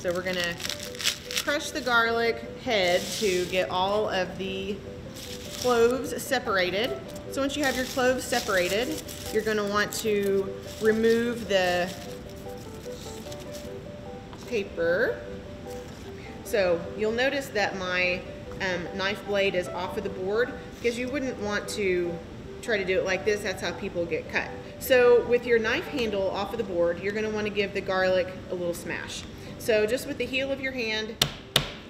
So we're gonna crush the garlic head to get all of the cloves separated. So once you have your cloves separated, you're gonna want to remove the paper. So you'll notice that my um, knife blade is off of the board because you wouldn't want to try to do it like this. That's how people get cut. So with your knife handle off of the board, you're gonna wanna give the garlic a little smash. So just with the heel of your hand,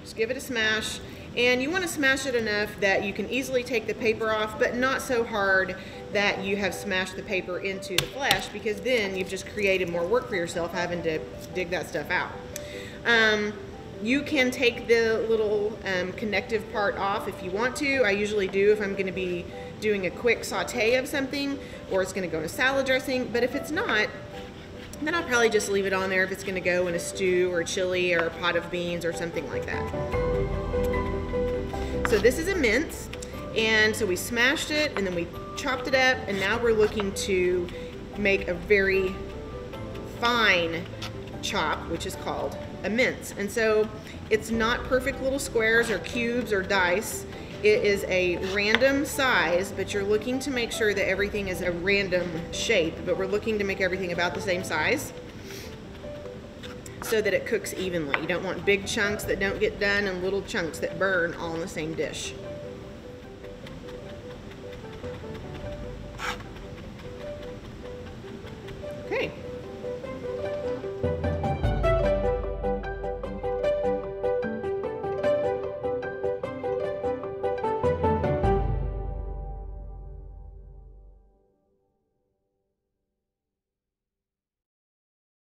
just give it a smash. And you wanna smash it enough that you can easily take the paper off, but not so hard that you have smashed the paper into the flesh because then you've just created more work for yourself having to dig that stuff out. Um, you can take the little um, connective part off if you want to. I usually do if I'm gonna be doing a quick saute of something or it's gonna go in a salad dressing. But if it's not, then I'll probably just leave it on there if it's gonna go in a stew or chili or a pot of beans or something like that. So this is a mince. And so we smashed it and then we chopped it up and now we're looking to make a very fine chop, which is called a mince. And so it's not perfect little squares or cubes or dice. It is a random size, but you're looking to make sure that everything is a random shape, but we're looking to make everything about the same size so that it cooks evenly. You don't want big chunks that don't get done and little chunks that burn all in the same dish.